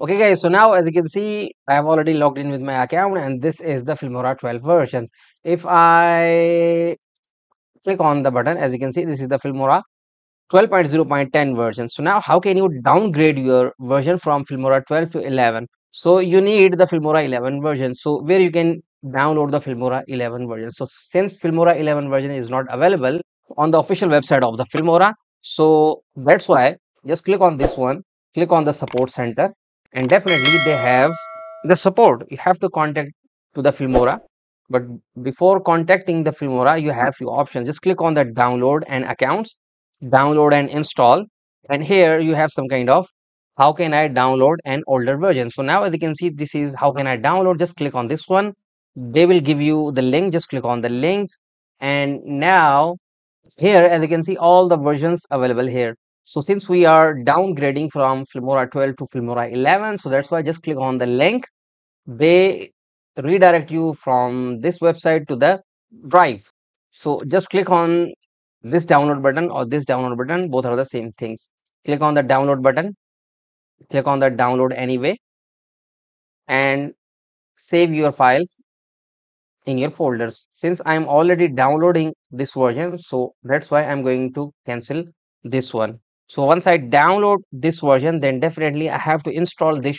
Okay guys, so now as you can see, I have already logged in with my account and this is the Filmora 12 version. If I click on the button, as you can see, this is the Filmora 12.0.10 version. So now how can you downgrade your version from Filmora 12 to 11? So you need the Filmora 11 version. So where you can download the Filmora 11 version. So since Filmora 11 version is not available on the official website of the Filmora, so that's why just click on this one, click on the support center and definitely they have the support. You have to contact to the Filmora but before contacting the Filmora, you have few options. Just click on the download and accounts, download and install. And here you have some kind of how can I download an older version. So now as you can see, this is how can I download. Just click on this one. They will give you the link. Just click on the link. And now here, as you can see, all the versions available here. So since we are downgrading from Filmora 12 to Filmora 11, so that's why I just click on the link. They redirect you from this website to the drive. So just click on this download button or this download button. Both are the same things. Click on the download button. Click on the download anyway. And save your files in your folders. Since i'm already downloading this version so that's why i'm going to cancel this one so once i download this version then definitely i have to install this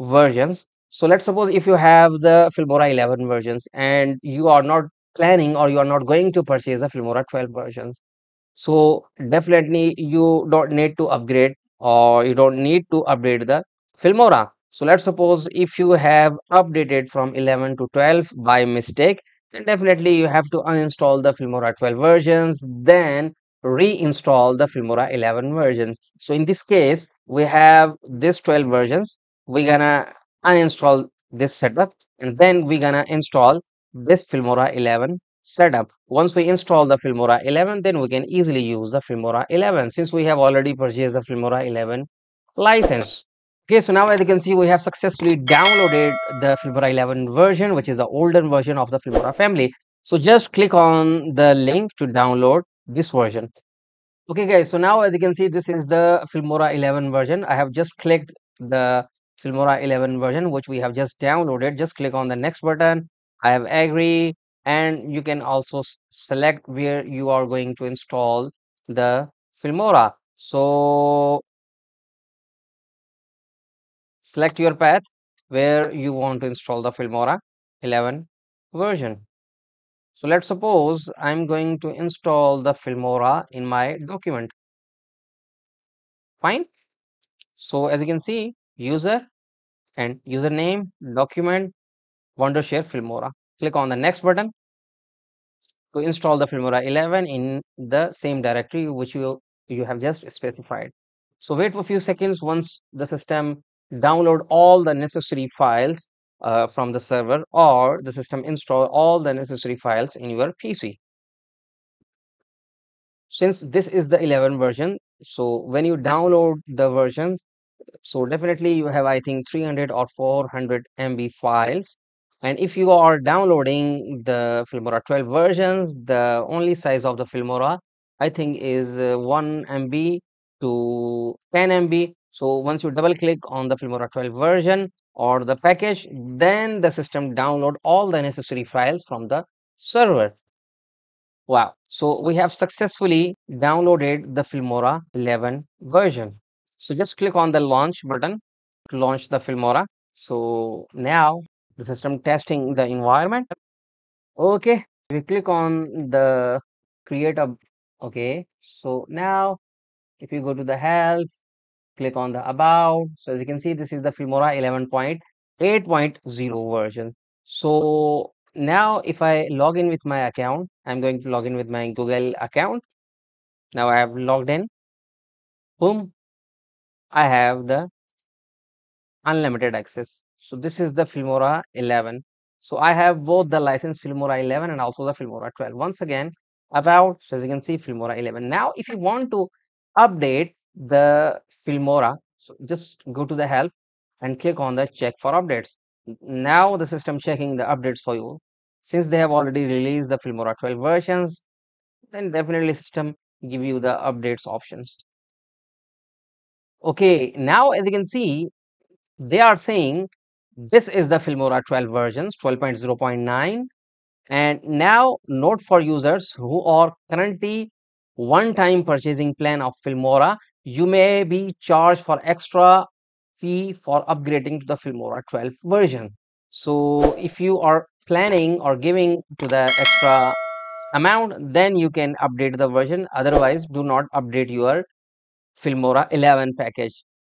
versions. So let's suppose if you have the filmora 11 versions and you are not planning or you are not going to purchase the filmora 12 versions. So definitely you don't need to upgrade or you don't need to update the filmora. So let's suppose if you have updated from 11 to 12 by mistake then definitely you have to uninstall the filmora 12 versions. Then reinstall the filmora 11 versions. So in this case we have this 12 versions. We're gonna uninstall this setup and then we're gonna install this filmora 11 setup. Once we install the filmora 11 then we can easily use the filmora 11 since we have already purchased the filmora 11 license. Okay so now as you can see we have successfully downloaded the filmora 11 version which is the older version of the filmora family. So just click on the link to download this version. Okay guys so now as you can see this is the filmora 11 version. I have just clicked the filmora 11 version which we have just downloaded. Just click on the next button. I have agree. And you can also select where you are going to install the filmora. So select your path where you want to install the filmora 11 version so let's suppose i'm going to install the filmora in my document. Fine. So as you can see user and username document wondershare filmora. Click on the next button to install the filmora 11 in the same directory which you you have just specified. So wait for a few seconds. Once the system download all the necessary files uh, from the server or the system install all the necessary files in your pc since this is the 11 version so when you download the version so definitely you have i think 300 or 400 mb files. And if you are downloading the filmora 12 versions the only size of the filmora i think is uh, 1 mb to 10 mb so once you double click on the filmora 12 version or the package then the system download all the necessary files from the server. Wow. So we have successfully downloaded the filmora 11 version. So just click on the launch button to launch the filmora. So now the system testing the environment. Okay. We click on the create a okay. So now if you go to the help click on the about so as you can see this is the filmora 11.8.0 version. So now if i log in with my account i'm going to log in with my google account. Now i have logged in. Boom. I have the unlimited access. So this is the filmora 11 so i have both the license filmora 11 and also the filmora 12 once again about so as you can see filmora 11 now if you want to update the filmora. So just go to the help and click on the check for updates. Now the system checking the updates for you. Since they have already released the filmora 12 versions then definitely system give you the updates options. Okay now as you can see they are saying this is the Filmora 12 versions 12.0.9 and now note for users who are currently one time purchasing plan of Filmora you may be charged for extra fee for upgrading to the Filmora 12 version. So if you are planning or giving to the extra amount then you can update the version. Otherwise do not update your Filmora 11 package